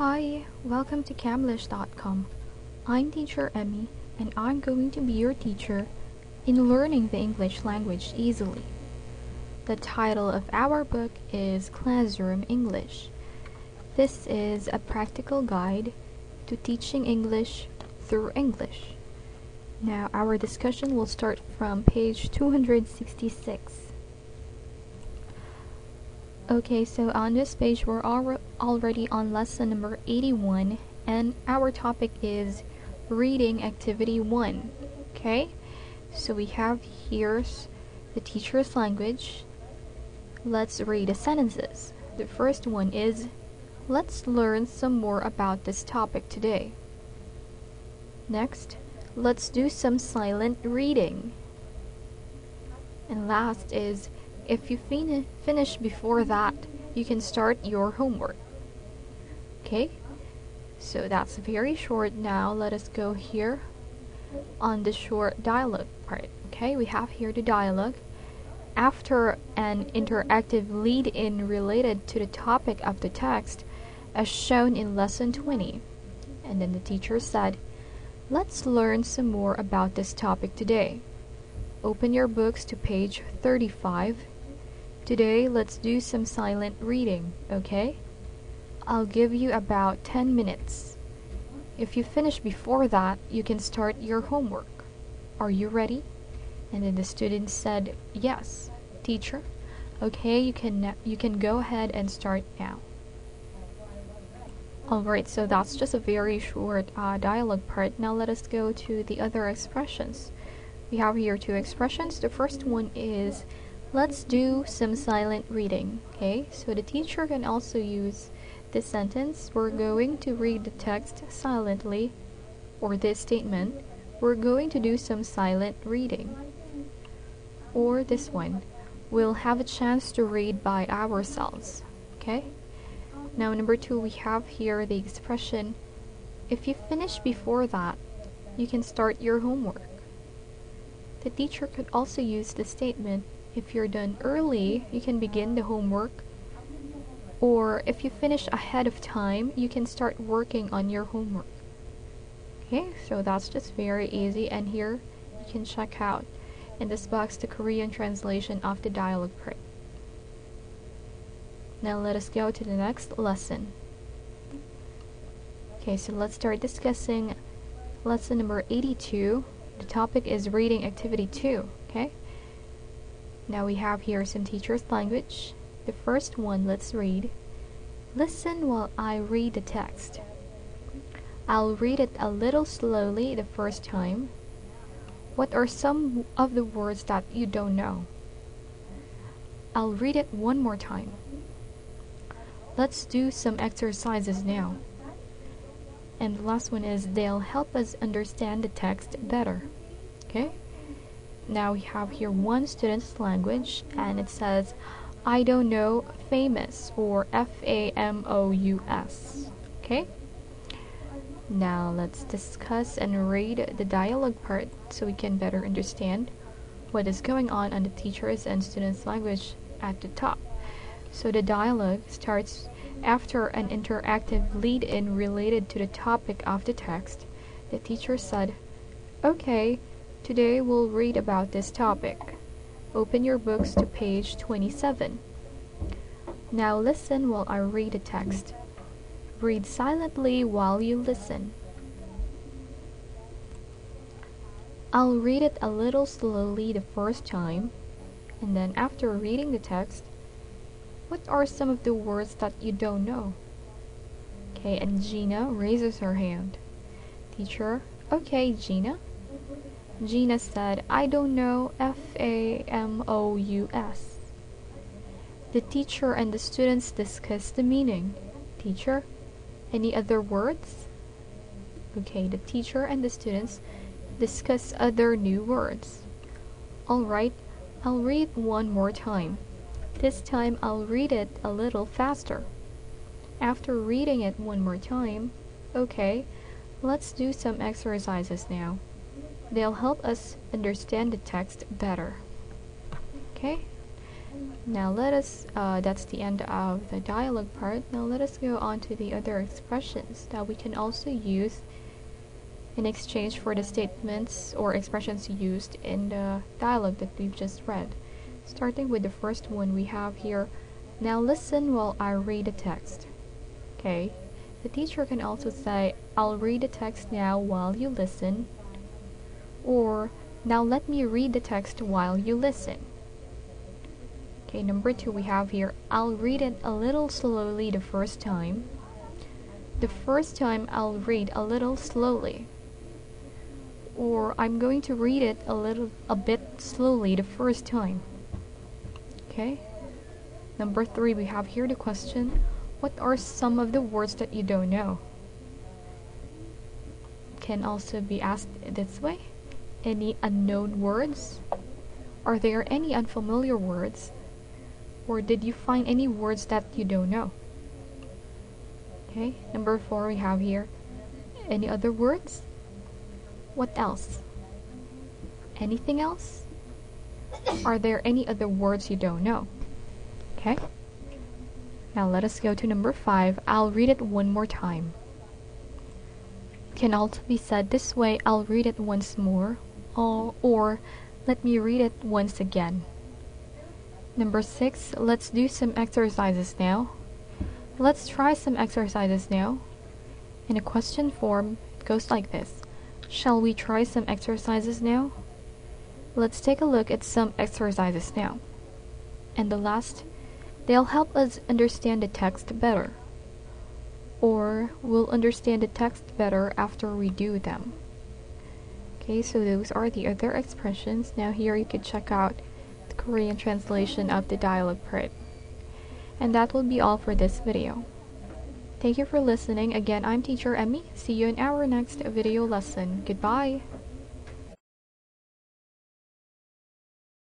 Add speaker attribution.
Speaker 1: Hi, welcome to Camlish.com. I'm teacher Emmy and I'm going to be your teacher in learning the English language easily. The title of our book is Classroom English. This is a practical guide to teaching English through English. Now, our discussion will start from page 266. Okay, so on this page, we're al- already on lesson number 81, and our topic is reading activity 1. Okay, so we have here's the teacher's language. Let's read the sentences. The first one is Let's learn some more about this topic today. Next, let's do some silent reading. And last is if you fin- finish before that, you can start your homework. Okay? So that's very short. Now let us go here on the short dialogue part. Okay, we have here the dialogue. After an interactive lead in related to the topic of the text, as shown in lesson 20. And then the teacher said, Let's learn some more about this topic today. Open your books to page 35. Today, let's do some silent reading, okay? I'll give you about 10 minutes. If you finish before that, you can start your homework. Are you ready? And then the student said, "Yes, teacher." Okay, you can you can go ahead and start now. Alright, so that's just a very short uh, dialogue part. Now let us go to the other expressions. We have here two expressions. The first one is let's do some silent reading. Okay, so the teacher can also use this sentence. We're going to read the text silently, or this statement. We're going to do some silent reading. Or this one. We'll have a chance to read by ourselves. Okay? Now, number two, we have here the expression if you finish before that, you can start your homework. The teacher could also use the statement if you're done early, you can begin the homework. Or if you finish ahead of time, you can start working on your homework. Okay, so that's just very easy. And here you can check out in this box the Korean translation of the dialogue part. Now let us go to the next lesson. Okay, so let's start discussing lesson number 82. The topic is reading activity 2, okay? Now we have here some teacher's language. The first one, let's read. Listen while I read the text. I'll read it a little slowly the first time. What are some of the words that you don't know? I'll read it one more time. Let's do some exercises now. And the last one is they'll help us understand the text better. Okay? Now we have here one student's language and it says I don't know famous or F A M O U S. Okay? Now let's discuss and read the dialogue part so we can better understand what is going on on the teacher's and student's language at the top. So the dialogue starts after an interactive lead in related to the topic of the text. The teacher said, Okay, today we'll read about this topic. Open your books to page 27. Now listen while I read the text. Read silently while you listen. I'll read it a little slowly the first time, and then after reading the text, what are some of the words that you don't know? Okay, and Gina raises her hand. Teacher, okay, Gina. Gina said, I don't know F A M O U S. The teacher and the students discuss the meaning. Teacher, any other words? Okay, the teacher and the students discuss other new words. Alright, I'll read one more time. This time I'll read it a little faster. After reading it one more time, okay, let's do some exercises now. They'll help us understand the text better. Okay? Now let us, uh, that's the end of the dialogue part. Now let us go on to the other expressions that we can also use in exchange for the statements or expressions used in the dialogue that we've just read. Starting with the first one we have here, now listen while I read the text. Okay, the teacher can also say, I'll read the text now while you listen, or now let me read the text while you listen. Okay, number two we have here, I'll read it a little slowly the first time. The first time I'll read a little slowly. Or I'm going to read it a little a bit slowly the first time. Okay? Number three we have here the question, what are some of the words that you don't know? Can also be asked this way. Any unknown words? Are there any unfamiliar words? Or did you find any words that you don't know? Okay, number four we have here. Any other words? What else? Anything else? Are there any other words you don't know? Okay. Now let us go to number five. I'll read it one more time. Can also be said this way I'll read it once more, or, or let me read it once again. Number six, let's do some exercises now. Let's try some exercises now. In a question form, it goes like this Shall we try some exercises now? Let's take a look at some exercises now. And the last, they'll help us understand the text better. Or we'll understand the text better after we do them. Okay, so those are the other expressions. Now here you can check out the Korean translation of the dialogue part. And that will be all for this video. Thank you for listening. Again, I'm teacher Emmy. See you in our next video lesson. Goodbye.